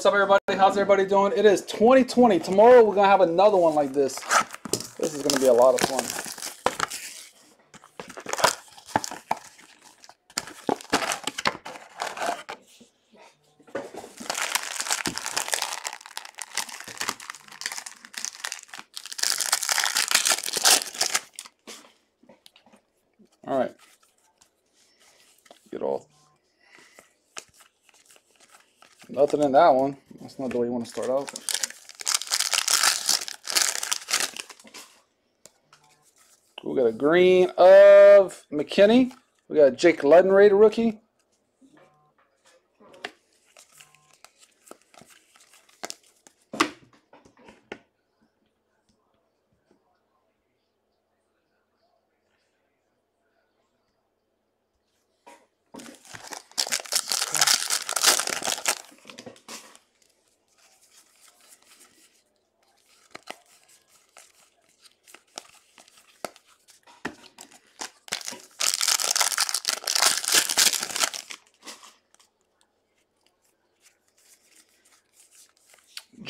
What's up, everybody? How's everybody doing? It is 2020. Tomorrow we're gonna have another one like this. This is gonna be a lot of fun. All right. Get all. Nothing in that one. That's not the way you want to start out. We got a green of McKinney. We got Jake Luddenrade, rookie.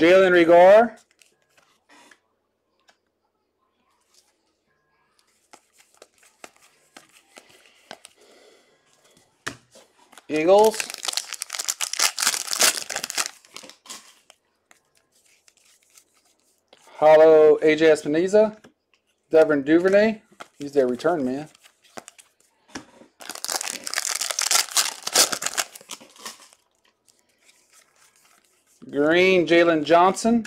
Jalen Reagor. Eagles. Hollow AJ Epenesa. Devin Duvernay. He's their return man. Green, Jalen Johnson.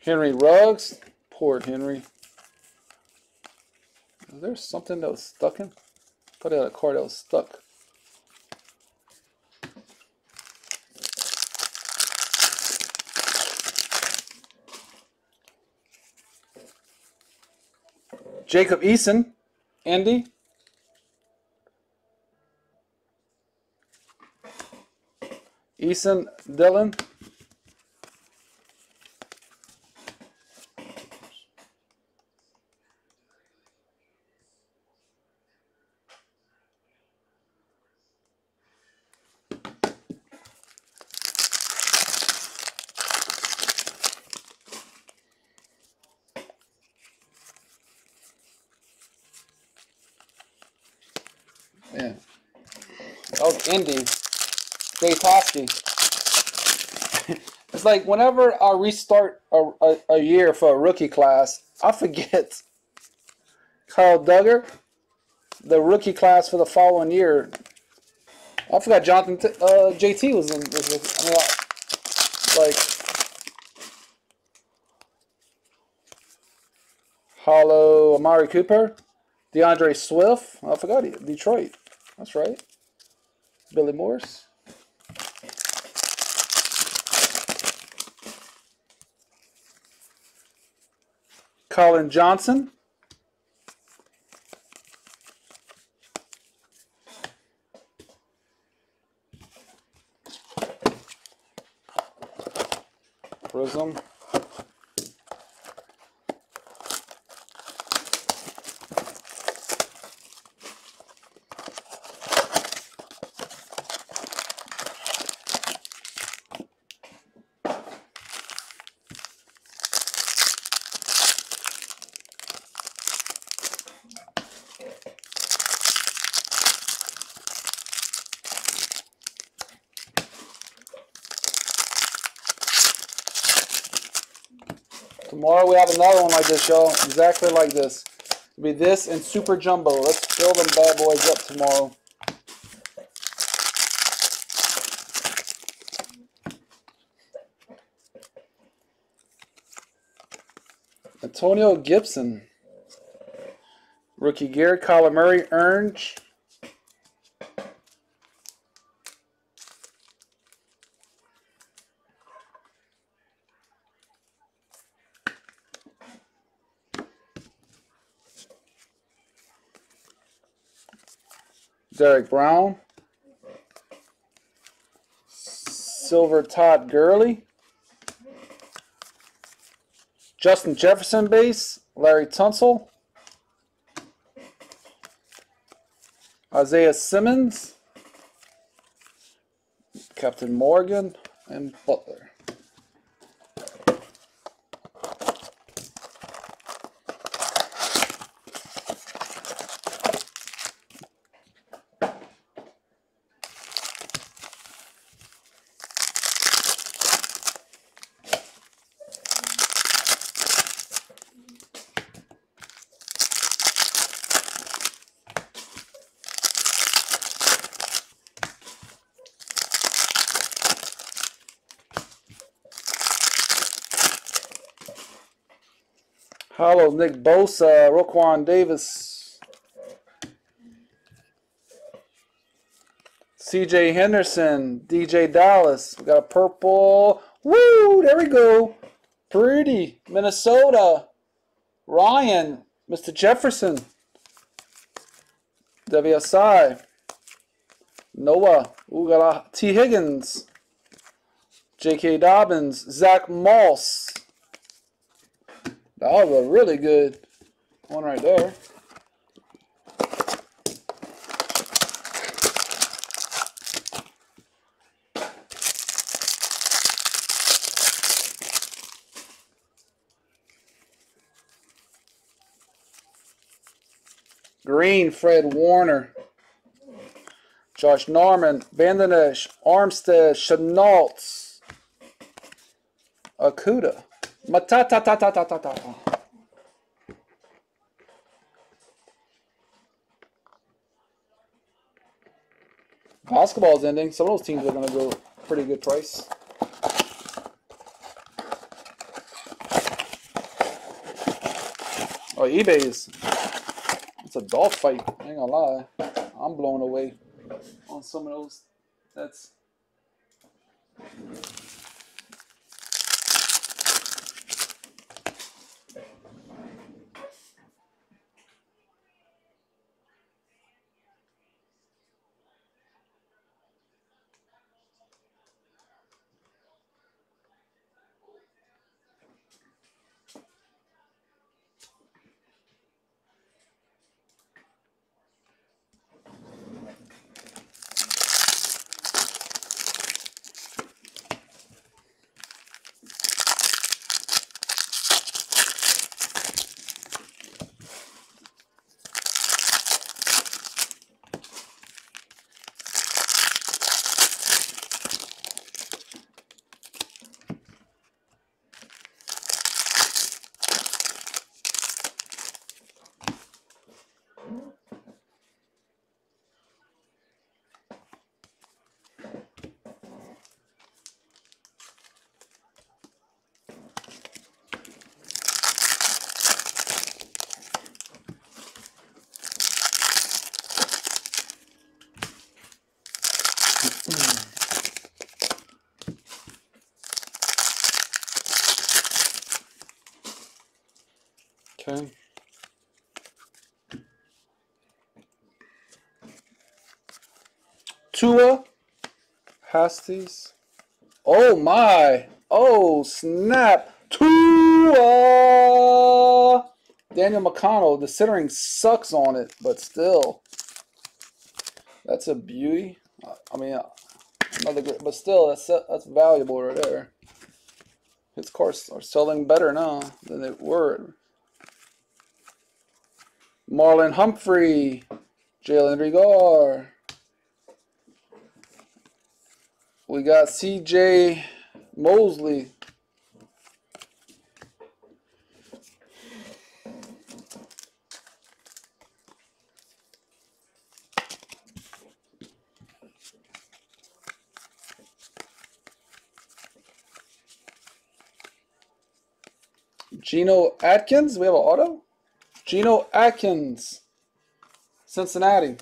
Henry Ruggs. Poor Henry. Is there something that was stuck in? Put had a card that was stuck. Jacob Eason, Andy. Eason, Dylan. Yeah. Jay Toski. it's like whenever I restart a, a, a, year for a rookie class, I forget Kyle Dugger, the rookie class for the following year. I forgot Jonathan T uh, JT was in. Was, I mean, I, like Hollow Amari Cooper, D'Andre Swift. I forgot it. Detroit. That's right. Billy Morris. Collin Johnson. Prizm. Tomorrow we have another one like this, y'all. Exactly like this. It'll be this and Super Jumbo. Let's fill them bad boys up tomorrow. Antonio Gibson. Rookie Garrett Kyler Murray, Orange. Derrick Brown. Silver Todd Gurley. Justin Jefferson base, Larry Tunsil. Isaiah Simmons, Captain Morgan, and Butler. Hollow, Nick Bosa, Roquan Davis, CJ Henderson, DeeJay Dallas. We got a purple. Woo! There we go. Pretty. Minnesota. Ryan, Mr. Jefferson. WSI. Noah. We got a Tee Higgins. J.K. Dobbins. Zach Moss. That was a really good one right there. Green, Fred Warner. Josh Norman, Vandenesh, Armstead, Chenault, Okudah. Matata ta ta ta ta ta. Basketball's ending. Some of those teams are going to go pretty good price. Oh, eBay's. It's a dog fight. I ain't gonna lie. I'm blown away on some of those. That's. Tua Hasties. Oh my. Oh snap. Tua. Daniel McConnell. The centering sucks on it, but still. That's a beauty. I mean, another great, but still, that's that's valuable right there. His cars are selling better now than they were. Marlon Humphrey, Jalen Reagor. We got CJ Mosley. Geno Atkins, we have an auto. Geno Atkins, Cincinnati.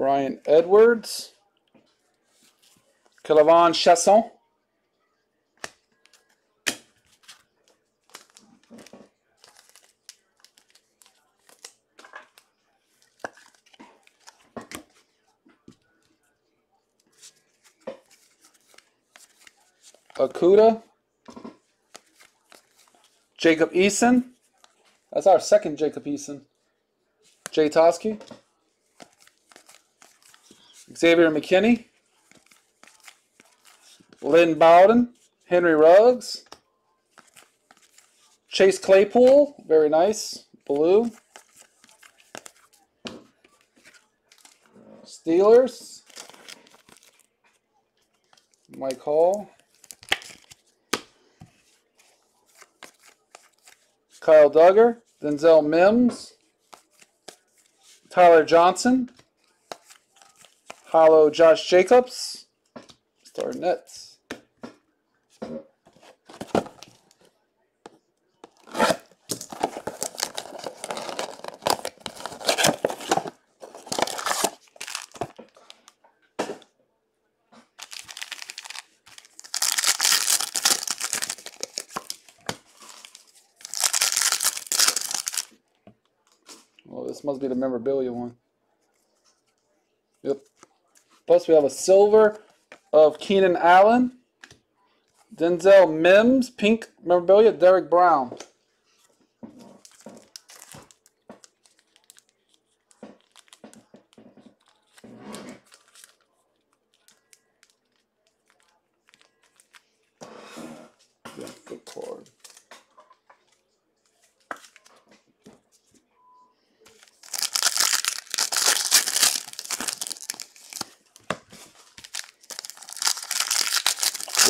Bryan Edwards. K'Lavon Chaisson, Okudah. Jacob Eason. That's our second Jacob Eason. Jay Toski. Xavier McKinney. Lynn Bowden. Henry Ruggs. Chase Claypool. Very nice. Blue. Steelers. Mike Hall. Kyle Dugger, Denzel Mims, Tyler Johnson, Hollow Josh Jacobs, Star Nets. Well, this must be the memorabilia one. Plus, we have a silver of Keenan Allen. Denzel Mims, pink memorabilia. Derrick Brown. Yeah, good card.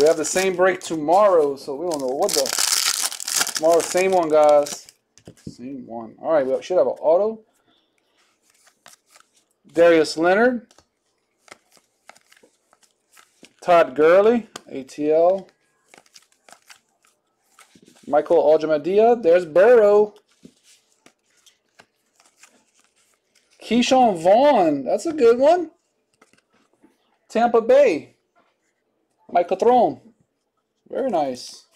We have the same break tomorrow, so we don't know what the tomorrow. Same one, guys. Same one. All right, we should have an auto. Darius Leonard, Todd Gurley, ATL. Michael Aljamadia. There's Burrow. Ke'Shawn Vaughn. That's a good one. Tampa Bay. Michael Throne. Very nice.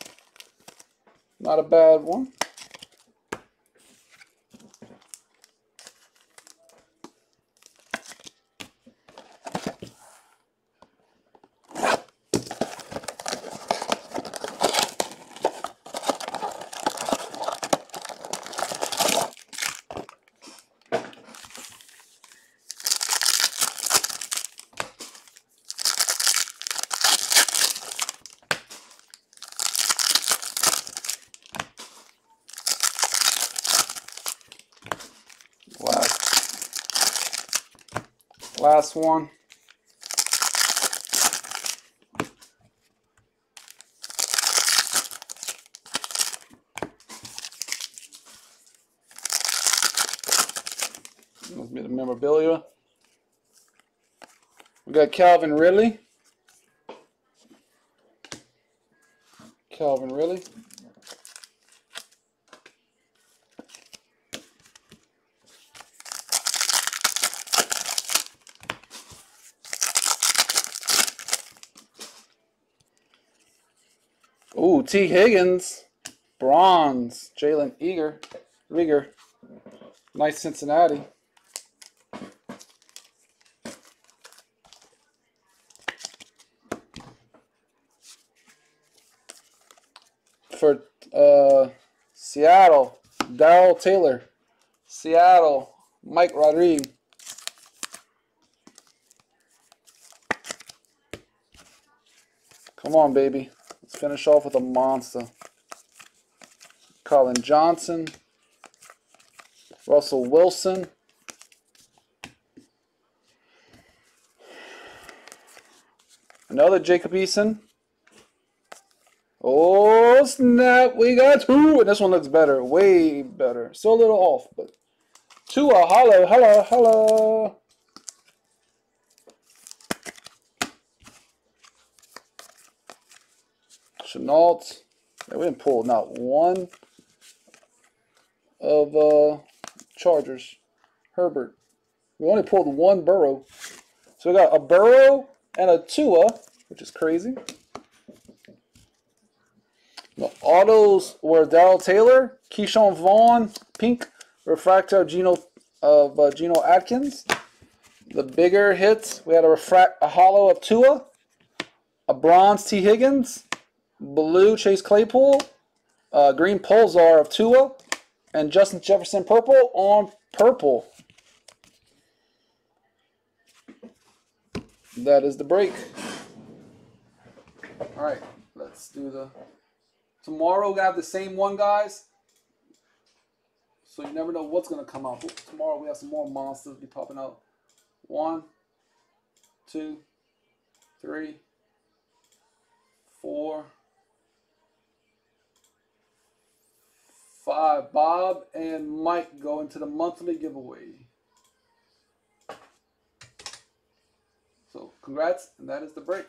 Not a bad one. Last, last one. Be the memorabilia. We got Calvin Ridley. Calvin Ridley. Ooh, Tee Higgins. Bronze. Jalen Eager. Reagor. Nice Cincinnati. For uh, Seattle, Darrell Taylor. Seattle, Mike Rodriguez. Come on, baby. Finish off with a monster. Collin Johnson. Russell Wilson. Another Jacob Eason. Oh, snap. We got two. And this one looks better. Way better. Still a little off, but two are hello, hello, hello. Yeah, we didn't pull not one of uh, Chargers. Herbert. We only pulled one Burrow. So we got a Burrow and a Tua, which is crazy. The autos were Darrell Taylor, Ke'Shawn Vaughn, pink refractor Geno of uh, Geno Atkins. The bigger hits, we had a refract a hollow of Tua, a bronze Tee Higgins, blue Chase Claypool, uh, green Pulsar of Tua, and Justin Jefferson purple on purple. That is the break. All right, let's do the. Tomorrow we have the same one, guys. So you never know what's gonna come out. Tomorrow we have some more monsters be popping out. One, two, three, four, five. Bob and Mike go into the monthly giveaway. So congrats, and that is the break.